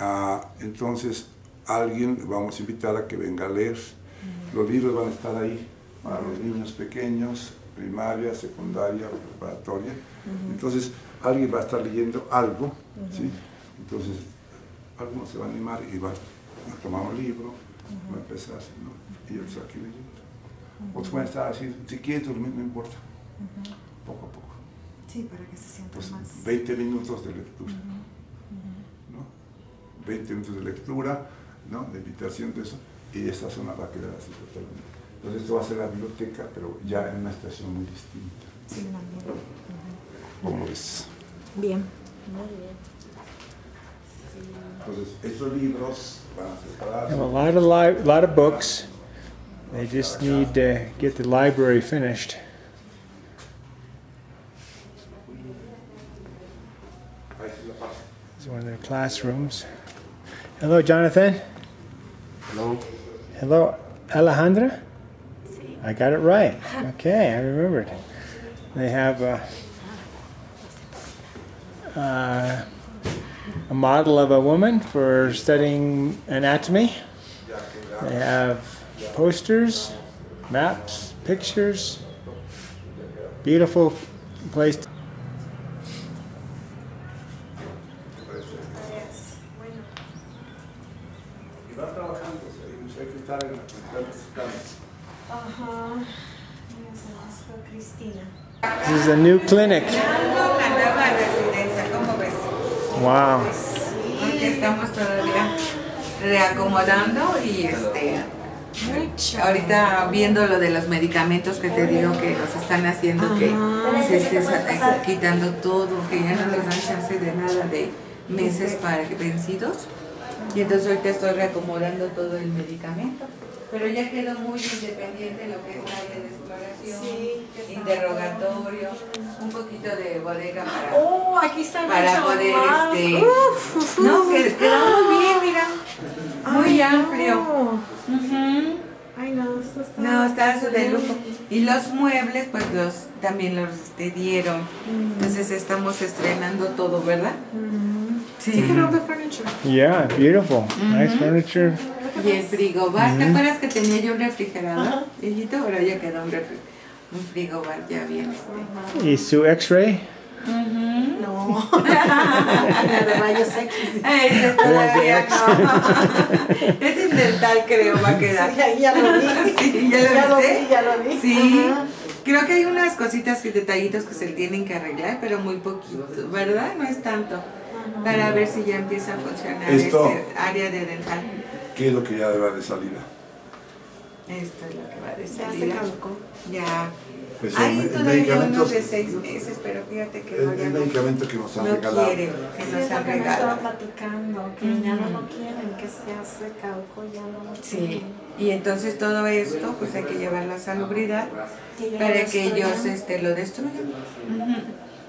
Ah, entonces, alguien vamos a invitar a que venga a leer. Los libros van a estar ahí para los niños pequeños, primaria, secundaria, preparatoria. Entonces, alguien va a estar leyendo algo, ¿sí? Entonces, alguno se va a animar y va a tomar un libro, va a empezar, ¿no? Y va aquí leyendo. Otros van a estar así, si quieres dormir, no importa, poco a poco. Sí, para que se sientan Pues más. 20 minutos de lectura. ¿No? 20 minutos de lectura, ¿no? de invitación de eso, y esta zona va a quedar así totalmente. Entonces esto va a ser la biblioteca, pero ya en una estación muy distinta. Sí, también. ¿Cómo ves? Bien. Entonces, estos libros van a Have a separarse. lot of li- lot of books. They just need to get the library finished. This is one of their classrooms. Hello, Jonathan. Hello. Hello, Alejandra. I got it right. Okay, I remembered. They have a, uh, a model of a woman for studying anatomy. They have posters, maps, pictures. Beautiful place. Is a new clinic. Wow. Porque estamos todavía reacomodando y este ahorita viendo lo de los medicamentos que te digo que nos están haciendo que se sa- quitando todo, que ya no nos dan chance de nada de meses para vencidos. Y entonces ahorita estoy reacomodando todo el medicamento. Pero ya quedó muy independiente lo que es la área de exploración, interrogatorio, un poquito de bodega para Oh, aquí está para poder más. este Uf, uf, no uf. que quedó muy bien mira muy Ay, amplio no. Ujú. Ay, no, esto está. no está de lujo y los muebles pues los también los este, dieron entonces estamos estrenando todo verdad Take it out the furniture. Yeah, beautiful. Nice furniture. Y el frigobar ¿te acuerdas que tenía yo un refrigerador viejito ahora ya quedó un frigobar ya bien este Y su X-ray. No. La de rayos X. ese todavía no es dental creo va a quedar Sí, ahí ya lo vi. Sí, ¿ya lo Ya lo viste? vi, ya lo vi. Sí, creo que hay unas cositas y detallitos que se tienen que arreglar, pero muy poquito, ¿verdad? No es tanto. Para ver si ya empieza a funcionar Esto. este área de dental. ¿Qué es lo que ya va de salida? Esto es lo que va de Ya se salida. caducó. Ya. Pues Hay el, todavía unos medicamento, de seis meses, pero fíjate que el, no, ya el no, medicamento que nos han no regalado. quieren, que Sí, nos es lo han que me estaba platicando, que ya no lo quieren, que se hace caduco, ya no lo Sí, quieren. y entonces todo esto, pues hay que llevarlo a salubridad Que para lo que ellos este, lo destruyan.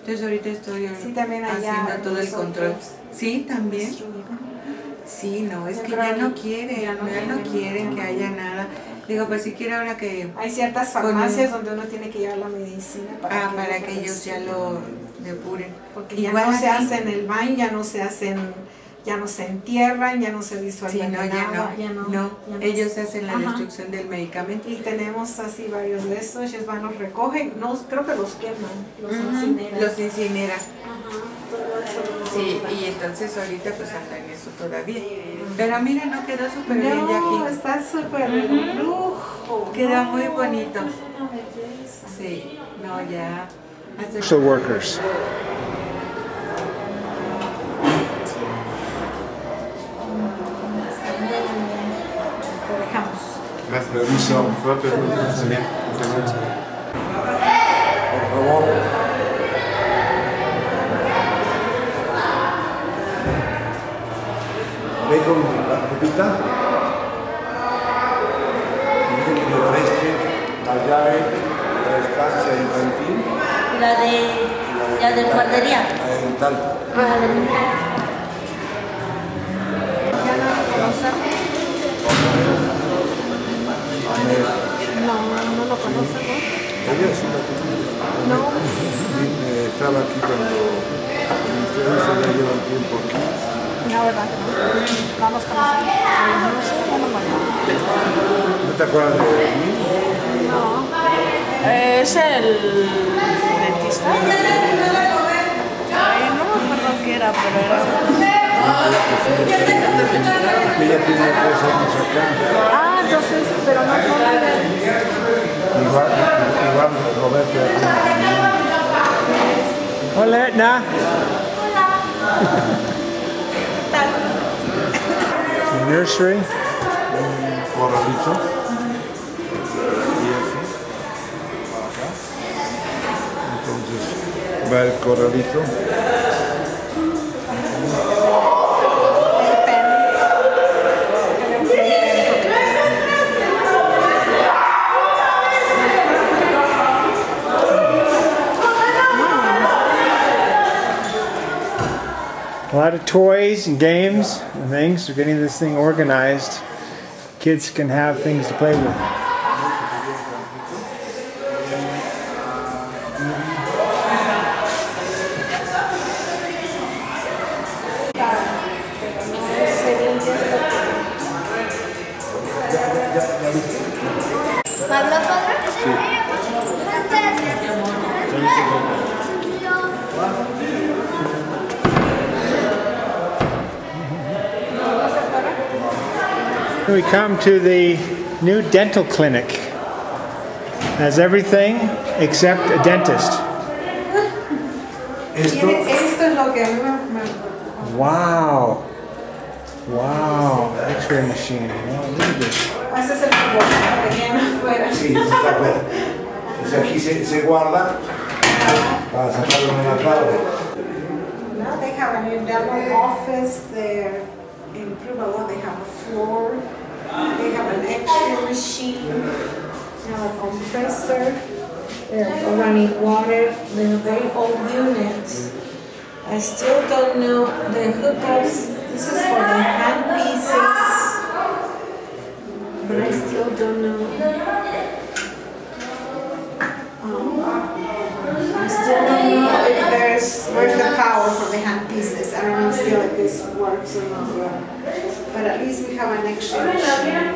Entonces ahorita estoy Sí, haciendo todo el control. Sí, también. Sí, no, es que ya no quieren, ya ya no quieren. que haya nada. Digo, pues si quiere ahora que... Hay ciertas Con- farmacias donde uno tiene que llevar la medicina para, Ah, que, para lo que ellos ya lo depuren. Porque ya Igual no se hace en el baño, ya no se hacen, ya no se entierran, ya no se Sí, disuelven no, ya no. ya no. No, ya no ellos se- hacen la Ajá. destrucción del medicamento. Y tenemos así varios de estos, ellos van, los recogen, no, creo que los queman, los incineran. Los incineran. Ajá, todo eso lo Sí, y entonces ahorita pues anda en eso todavía. Pero mira, no quedó súper bien ya No, aquí. está súper lujo. Queda no, muy bonito. Es una belleza. Sí, no, ya. Social workers. Gracias. Permiso. Por favor. Ve con la copita. Dice que le preste la llave de la estancia infantil La de, la de guardería. a dental. ¿Ya no lo conocemos? No, no lo conocemos. Ella la conoce. No. Estaba aquí cuando ustedes se la llevan tiempo aquí. No, ¿verdad? No nos conocemos. No sé, no me acuerdo. ¿No te acuerdas de mí? No. Es el dentista. Ay, no me acuerdo qué era, pero era. Ella tiene tres años acá. Ah, entonces, pero no no, Igual, igual Roberto. ya Hola, Edna. The nursery. un corralito. Y. Acá. Entonces va el corralito. Lot of toys and games and things. We're getting this thing organized. Kids can have things to play with. We come to the new dental clinic. Has everything except a dentist. Esto, Tiene- Esto es lo que a mí me, me Wow. Wow. X-ray machine. Wow, look at this. Ese es el que tenían afuera. sí, eso está bueno. O sea, aquí se, se guarda para sacarlo en la tarde. Now they have an internal office there in Privalo. They have a floor. They have an X-ray machine. They have a compressor. They're running water. They're very old units. I still don't know the hookups. This is for the hand pieces. But I still don't know. Um, I still don't know if there's, where's the power works or not. But at least we have an X-ray machine,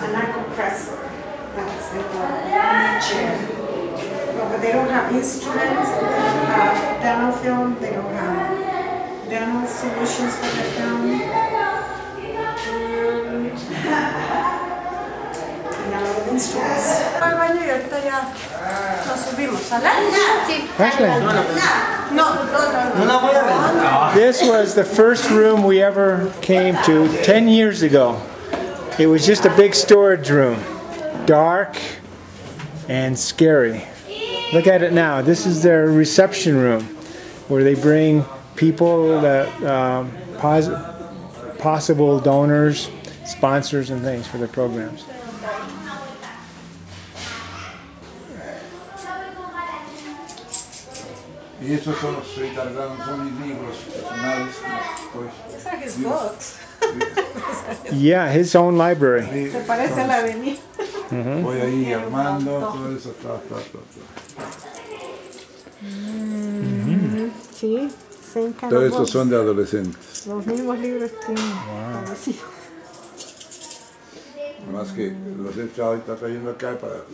an compressor. That's uh, chair. But but they don't have instruments, they don't have dental film, they don't have dental solutions for the film. And and a lot of instruments. Al baño y ahorita ya nos subimos, ¿sale? Ah, sí. Ashley. No, no, no. This was the first room we ever came to 10 years ago. It was just a big storage room, dark and scary. Look at it now. This is their reception room where they bring people that um, pos- possible donors, sponsors, and things for their programs. Y estos son los 30 gramos, son mis libros personales. Pues, his books. Yeah, his own library. Se parece a la de mí. voy ahí armando, todo eso, ta, ta, ta, ta. Sí, same kind Todos estos son de adolescentes. Los mismos libros tienen parecidos. Más que los he estado trayendo acá para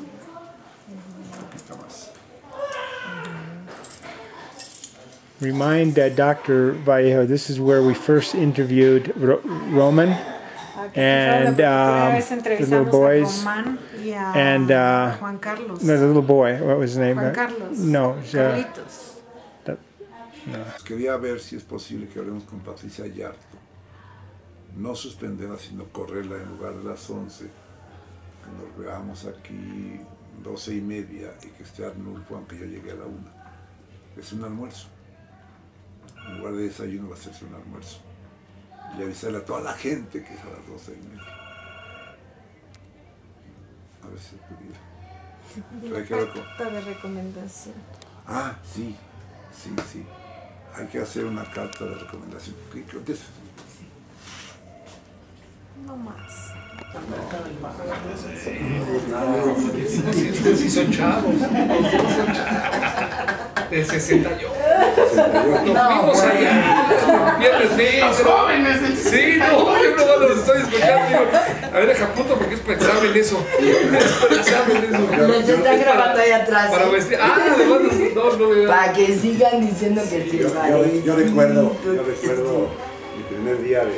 Remind uh, Dr. Vallejo, this is where we first interviewed Ro- Roman And, um, the little boys, and, uh, Juan Carlos. no, the little boy. What was his name? Juan Carlos. No, it's, uh, Carlitos. Quería ver si es posible que hablemos con Patricia Yarto. No suspenderla, sino correrla en lugar de las 11. Que nos veamos aquí 12 y media y que esté Arnulfo, aunque yo llegue a la 1. Es un almuerzo. En lugar de desayuno va a hacerse un almuerzo. Y avisarle a toda la gente que es a las 12 y media. A ver si se pudiera. Hay que ver con- Carta de recomendación. Ah, sí, sí, sí. Hay que hacer una carta de recomendación. ¿Qué- es? No más. Sí son chavos. De 68. 68. Nos fuimos allá. Viernes negro. jóvenes. Sí, no, yo no lo estoy escuchando. Digo, a ver, deja punto porque es pensable eso. Es pensable eso. Les está Es para- grabando ahí atrás. Para ¿eh? vestir. Ah, además, no, no, no. Para que sigan diciendo que sí, Yo, yo- yo recuerdo, yo recuerdo mi primer día de,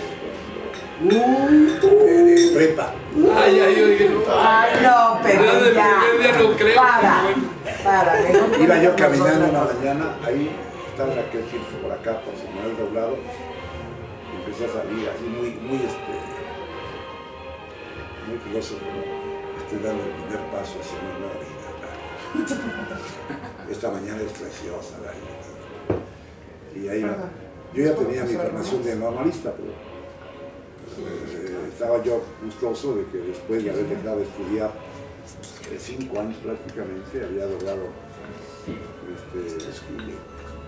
de- de prepa. Ay, ay, yo dije, no. Ay, no, Yo pero ya. primer día no creo. Para, para. Iba yo caminando una nosotros. mañana, ahí en aquel tiempo por acá, por San Manuel Doblado, y empecé a salir así muy, muy, este, muy filoso, pero estoy dando el primer paso hacia una nueva vida. Esta mañana es preciosa la vida. Y ahí va. Yo ya tenía mi formación de normalista, pero eh, estaba yo gustoso de que después de haber dejado de estudiar eh, cinco años prácticamente, había logrado este,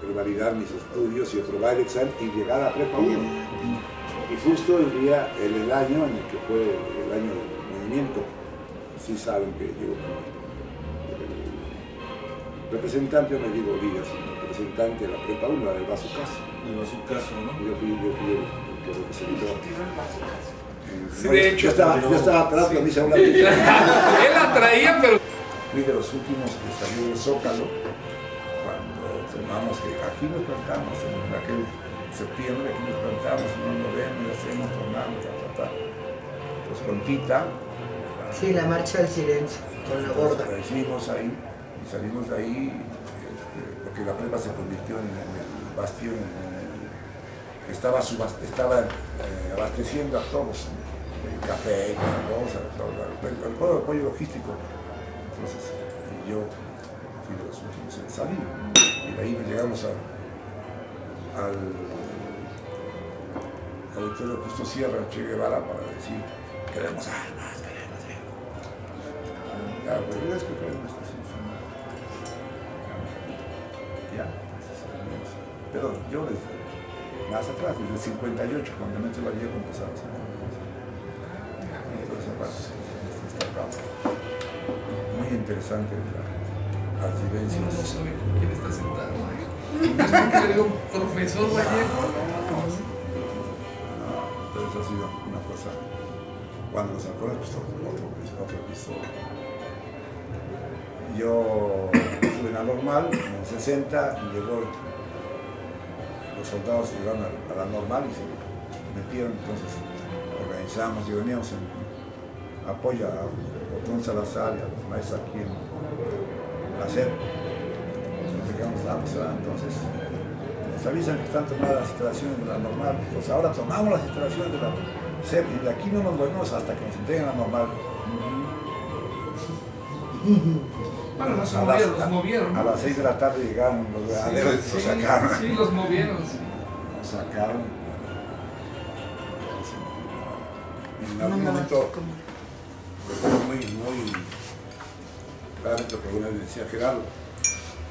revalidar mis estudios y aprobar el examen y llegar a prepa 1. Y justo el día, en el año en el que fue el año del movimiento, sí saben que yo, el representante, no digo liga, sino representante de la prepa 1, la del Vaso Casa. Digo, su caso, ¿no? Yo fui, yo fui el que representó. Sí, de yo- hecho, yo estaba, yo estaba atrás, pero me hice a un lado. Él la traía, pero. Fui de los últimos que salió del Zócalo tomamos que aquí nos plantamos en aquel septiembre, aquí nos plantamos en un noveno y hacemos, tornamos, ta, ta, ta. Pues con Tita, Sí, la marcha del silencio, con la gorda. la hicimos ahí y salimos de ahí este, porque la prepa se convirtió en, el bastión, en el- estaba, estaba eh, abasteciendo a todos, el café, cada cosa, todo, el, el, apoyo logístico. Entonces, yo fui de los últimos en salir. Y de ahí llegamos a, al auditorio Justo Sierra, Che Guevara, para decir, queremos armas, queremos esto. Pero es que queremos sí. Ya, pero yo desde más atrás, desde el 58, cuando Metro Vallejo empezaba a hacer toda esa parte, está acá. Muy interesante la, las No, no vivencias. sabe con quién está sentado. ¿eh? Le digo, profesor Vallejo. No, entonces ha sido una cosa. Cuando los alcoholes, pues otro, otro episodio. Yo estuve en la normal, en el 60, y llegó, los soldados llegaron a, la normal y se metieron, entonces organizamos y veníamos en apoyo a Botón Salazar y a los maestros aquí en la SEP. Entonces nos avisan que están tomadas las instalaciones de la normal. Pues ahora tomamos las instalaciones de la SEP y de aquí no nos volvemos hasta que nos entreguen la normal. Bueno, A movieron, las- los movieron. A las 6 de la tarde llegaron los Sí, nos sí, sacaron. sí, los movieron. sí. Sacaron. En algún momento recuerdo muy, muy claramente que alguna vez decía Gerardo,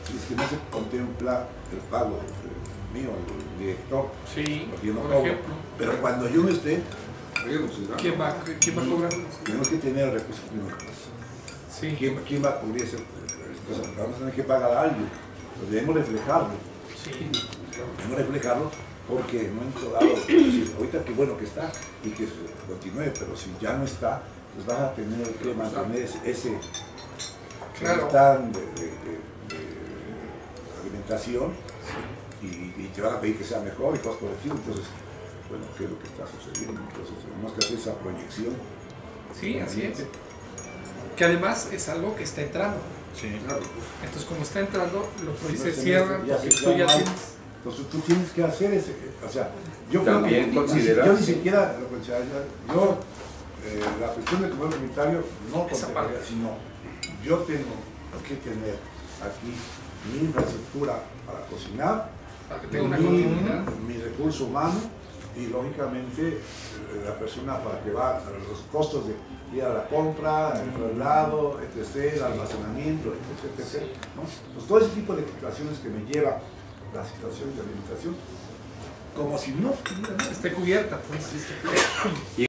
si es que no se contiene un plan, el pago mío, el director, Sí, porque yo no por cobro. ejemplo. Pero cuando yo no esté, ¿Quién va, ¿Quién va a cobrar? tenemos que tener recursos públicos. Sí. ¿Quién, quién va a cubrir esa cosa? Porque Vamos a tener que pagar a alguien. Pues debemos reflejarlo. Sí. Debemos reflejarlo porque no en todo lado, es decir, ahorita qué bueno que está y que continúe, pero si ya no está, pues vas a tener que mantener ese Claro. stand de, de- de- de alimentación y, y te van a pedir que sea mejor y cosas por el estilo. Entonces, bueno, ¿qué es lo que está sucediendo? Entonces, tenemos que hacer esa proyección. Sí, así es. Que además es algo que está entrando. Sí. Entonces, como está entrando, los países se cierran ya porque tú ya tienes. Entonces tú tienes que hacer ese, o sea, yo También creo que- considerar- yo ni siquiera, o sea, yo, eh, la cuestión del comercio comunitario no parte. sino yo tengo que tener aquí mi infraestructura para cocinar, Para que tenga una mi, continuidad. mi recurso humano y lógicamente eh, la persona para que va los costos de ir a la compra, el traslado, etc., el almacenamiento, etc., etc., ¿no? Pues todo ese tipo de situaciones que me lleva la situación de alimentación, como si no. Esté cubierta, pues.